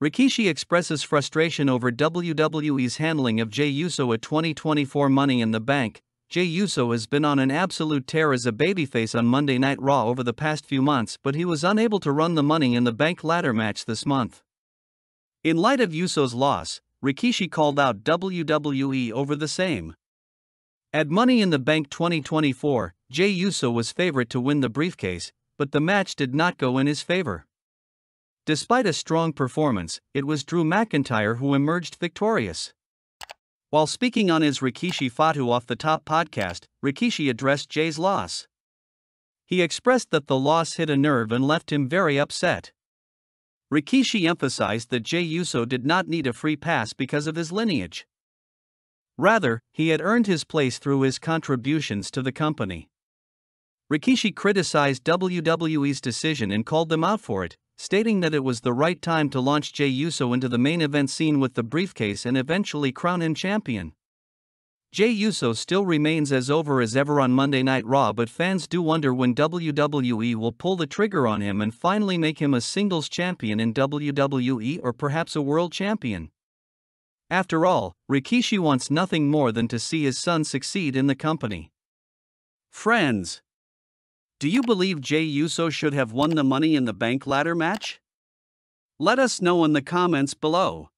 Rikishi expresses frustration over WWE's handling of Jey Uso at 2024 Money in the Bank. Jey Uso has been on an absolute tear as a babyface on Monday Night Raw over the past few months, but he was unable to run the Money in the Bank ladder match this month. In light of Uso's loss, Rikishi called out WWE over the same. At Money in the Bank 2024, Jey Uso was favorite to win the briefcase, but the match did not go in his favor. Despite a strong performance, it was Drew McIntyre who emerged victorious. While speaking on his Rikishi Fatu Off the Top podcast, Rikishi addressed Jey's loss. He expressed that the loss hit a nerve and left him very upset. Rikishi emphasized that Jey Uso did not need a free pass because of his lineage. Rather, he had earned his place through his contributions to the company. Rikishi criticized WWE's decision and called them out for it, stating that it was the right time to launch Jey Uso into the main event scene with the briefcase and eventually crown him champion. Jey Uso still remains as over as ever on Monday Night Raw, but fans do wonder when WWE will pull the trigger on him and finally make him a singles champion in WWE or perhaps a world champion. After all, Rikishi wants nothing more than to see his son succeed in the company. Friends, do you believe Jey Uso should have won the Money in the Bank ladder match? Let us know in the comments below.